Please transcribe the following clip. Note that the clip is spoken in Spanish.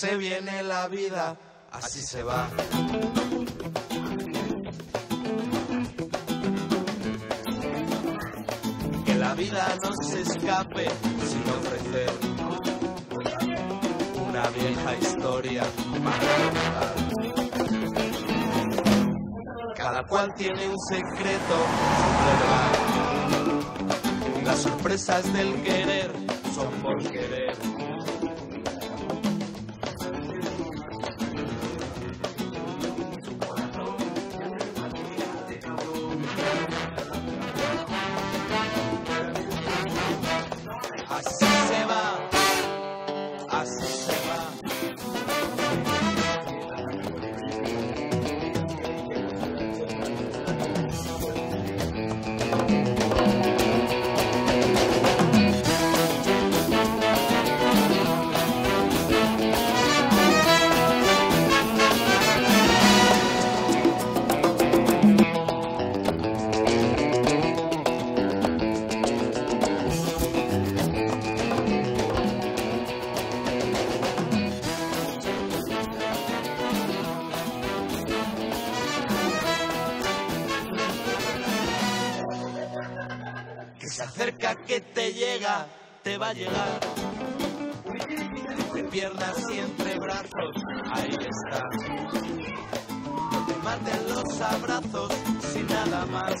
Se viene la vida, así se va. Que la vida no se escape sin ofrecer una vieja historia. Cada cual tiene un secreto, su verdad. Las sorpresas del querer va, que se acerca, que te llega, te va a llegar. Entre piernas y entre brazos, ahí está. No te maten los abrazos sin nada más.